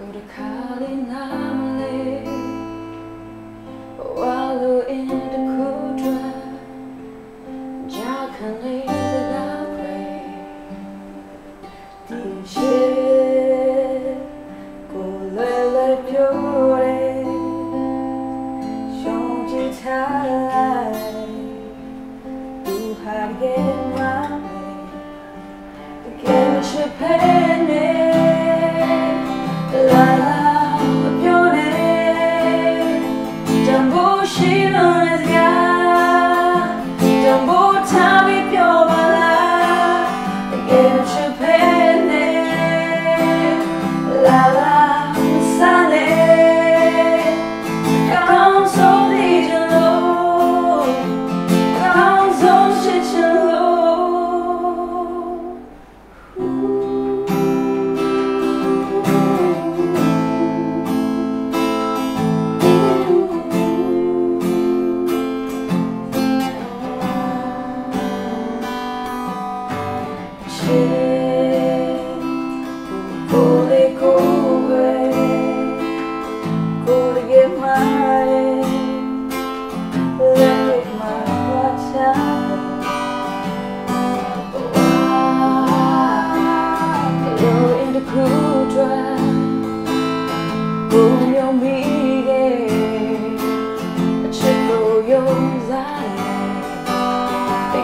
Utakali namle Walu in the kudra Jakani the napre Dice Kulele piore Shonji talai Duhar gemame Gemishepene La la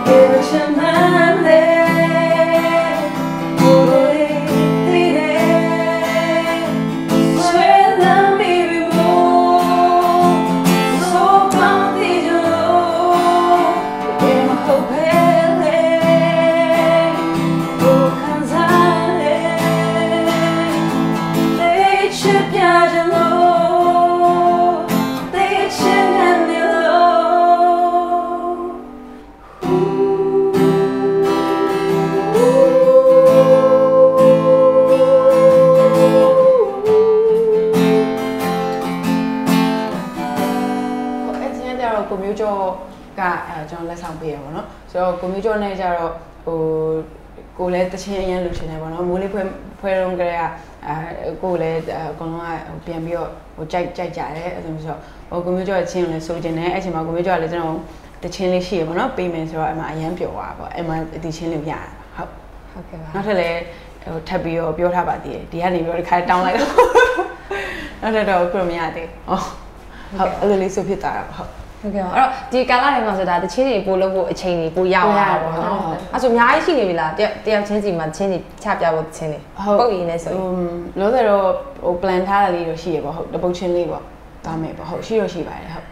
Give it your တော့ကိုမျိုးကျော်ကအဲကျွန်တော်လက်ဆောင်ပေးရပါတော့ဆိုတော့ကိုမျိုးကျော်နဲ့ကျတော့ဟိုကိုလည်းတချင်းအရင်လူချင်တယ်ပေါ့နော်မိုးလေးဖွဲဖွဲတော့ကလေးကအဲကိုလည်းအကုန်လုံးကပြန်ပြီးတော့ဟိုကြိုက်ကြိုက်ကြတယ်အဲဆိုတော့ဟိုကိုမျိုးကျော်ရဲ့ချင်းကိုလည်းစိုးကျင်တယ်အဲ့ချိန်မှာကိုမျိုးကျော်ကလည်းကျွန်တော်တချင်းလေးရှိရပေါ့နော်ပေးမယ်ဆိုတော့အမှအရန်ပျော်သွားပါပေါ့အဲ့မှာဒီချင်းလေးကိုရတာဟုတ်ဟုတ်ကဲ့ပါနောက်ထပ်လည်းဟိုထပ်ပြီးတော့ပြောထားပါသေးတယ်ဒီကနေပြီးတော့ဒီခါတောင်းလိုက်တော့နောက်ထပ်တော့ခုမရသေးဘူးဟုတ်အဲ့လိုလေးဆိုဖြစ်သွားတာဟုတ် ဟုတ်ကဲ့ပါအဲ့တော့ဒီကာလတွေမှာဆိုတာတချင်းတွေပို့လို့ဖို့အချိန်တွေပိုရအောင်ပါပေါ့နော်အဲ့ဆိုအများကြီးရှိနေပြီလားတယောက်တယောက်ချင်းစီမှာချင်းတွေချပြဖို့တချင်းတွေပုတ်ရင်းနဲ့ဆိုရင်ဟိုလောဆယ်တော့ဟို plan ထားတာလေးတော့ရှိရပေါ့ဟုတ်တပုတ်ချင်းလေးပေါ့သွားမယ်ပေါ့ဟုတ်ရှိရရှိပါတယ်ဟုတ်